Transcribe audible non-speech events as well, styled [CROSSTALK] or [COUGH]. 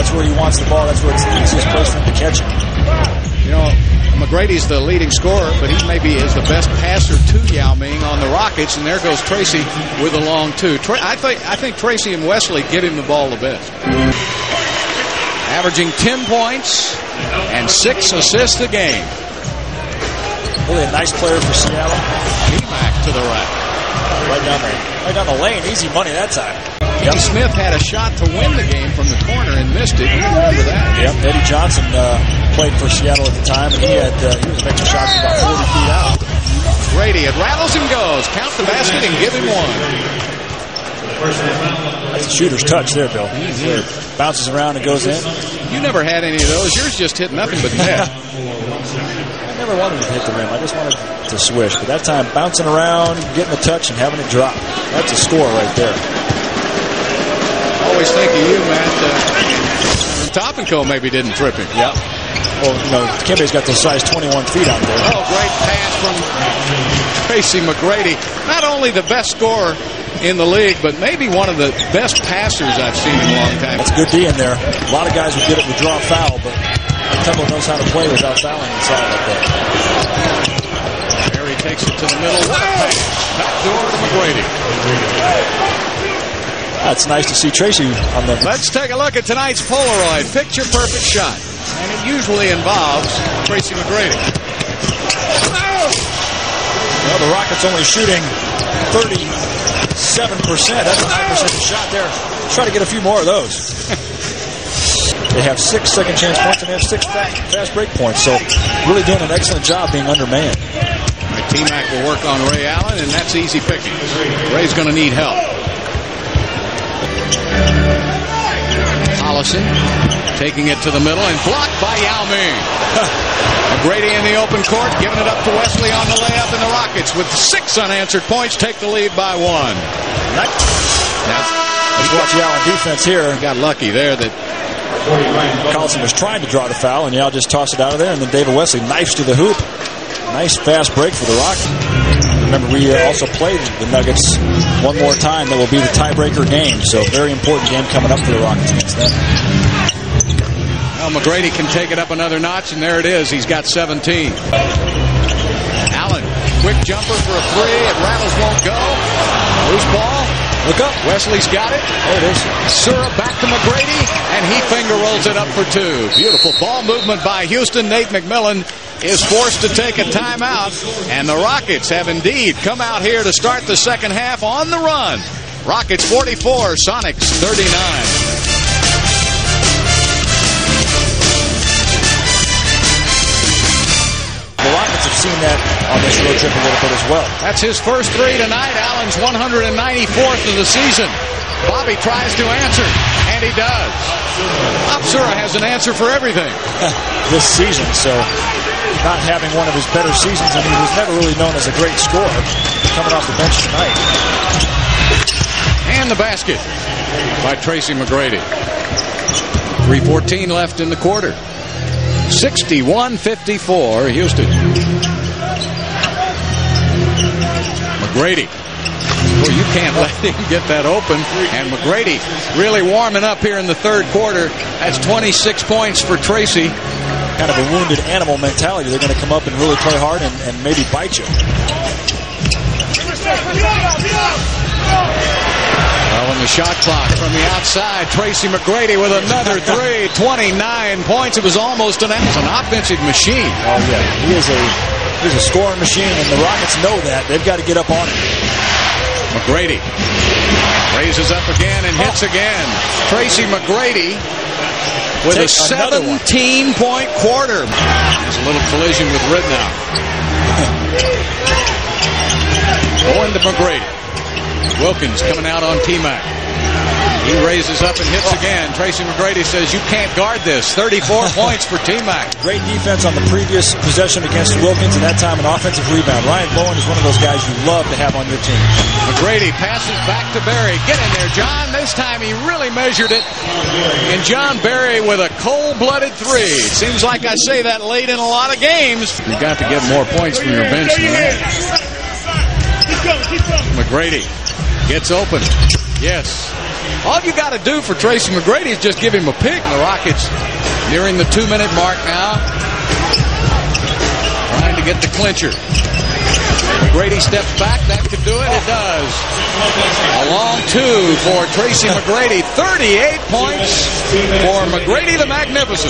That's where he wants the ball. That's where it's the easiest place for him to catch it. You know, McGrady's the leading scorer, but he maybe is the best passer to Yao Ming on the Rockets, and there goes Tracy with a long two. Tra- I think I think Tracy and Wesley give him the ball the best. Averaging 10 points and six assists a game. Really a nice player for Seattle. T-Mac to the right. Right down the, right down the lane. Easy money that time. Kenny Smith had a shot to win the game from the corner uh, played for Seattle at the time, and he had uh, he was making shots about 40 feet out. Grady, it rattles and goes. Count the basket and give him one. That's a shooter's touch there, Bill. It bounces around and goes in. You never had any of those. Yours just hit nothing but net. [LAUGHS] I never wanted to hit the rim. I just wanted to swish. But that time, bouncing around, getting a touch, and having it drop. That's a score right there. Always think of you, Matt. Uh, Topico maybe didn't trip him. Yep. Well, you know, Kimbe's got the size 21 feet out there. Oh, great pass from Tracy McGrady. Not only the best scorer in the league, but maybe one of the best passers I've seen in a long time. That's good D in there. A lot of guys would get it would draw foul, but Temple knows how to play without fouling inside like that. Harry takes it to the middle. What a pass. Back door to McGrady. That's nice to see Tracy on the. Let's take a look at tonight's Polaroid picture perfect shot. And it usually involves Tracy McGrady. Well, the Rockets only shooting 37%. That's a high percentage shot there. Try to get a few more of those. [LAUGHS] they have six second chance points and they have six fast, break points. So really doing an excellent job being undermanned. My T-Mac will work on Ray Allen, and that's easy picking. Ray's going to need help. Collison taking it to the middle and blocked by Yao Ming. McGrady in the open court, giving it up to Wesley on the layup, and the Rockets with six unanswered points take the lead by one. Let's watch Yao on defense here. Got lucky there that Collison was trying to draw the foul, and Yao just tossed it out of there, and then David Wesley knifes to the hoop. Nice fast break for the Rockets. Remember, we also played the Nuggets one more time. That will be the tiebreaker game, so very important game coming up for the Rockets against them. Well, McGrady can take it up another notch, and there it is. He's got 17. Allen, quick jumper for a three. It rattles, won't go. Loose ball. Look up. Wesley's got it. There it is. Sura back to McGrady, and he finger rolls it up for two. Beautiful ball movement by Houston. Nate McMillan is forced to take a timeout, and the Rockets have indeed come out here to start the second half on the run. Rockets 44, Sonics 39. The Rockets have seen that on this road trip a little bit as well. That's his first three tonight. Allen's 194th of the season. Bobby tries to answer, and he does. Bob Sura has an answer for everything. [LAUGHS] this season, so not having one of his better seasons, and he was never really known as a great scorer coming off the bench tonight. And the basket by Tracy McGrady. 3.14 left in the quarter. 61-54 Houston. McGrady. Well, you can't [LAUGHS] let him get that open. And McGrady really warming up here in the third quarter. That's 26 points for Tracy. Kind of a wounded animal mentality. They're going to come up and really play hard and, and maybe bite you. Well, in the shot clock from the outside, Tracy McGrady with another [LAUGHS] three, 29 points. It was almost an, an offensive machine. Oh, yeah. He is a he's a scoring machine, and the Rockets know that. They've got to get up on him. McGrady raises up again and hits again. Tracy McGrady with a 17 point quarter. There's a little collision with Ridnour. Going to McGrady. Wilkins coming out on T-Mac. He raises up and hits again. Tracy McGrady says, you can't guard this. 34 [LAUGHS] points for T-Mac. Great defense on the previous possession against Wilkins, and that time an offensive rebound. Ryan Bowen is one of those guys you love to have on your team. McGrady passes back to Barry. Get in there, Jon. This time he really measured it. And Jon Barry with a cold-blooded three. It seems like I say that late in a lot of games. You got to get more points from your bench than that. McGrady gets open. Yes. All you got to do for Tracy McGrady is just give him a pick. The Rockets nearing the two-minute mark now. Trying to get the clincher. McGrady steps back. That could do it. It does. A long two for Tracy McGrady. 38 points for McGrady the Magnificent.